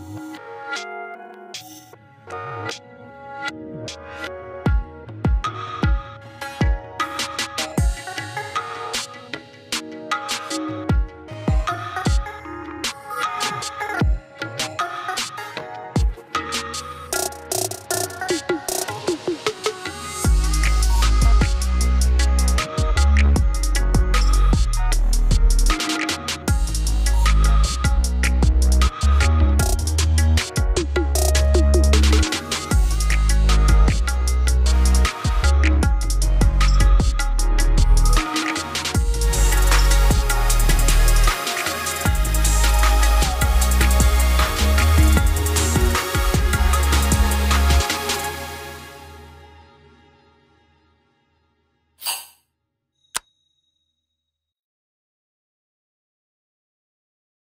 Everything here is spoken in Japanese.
you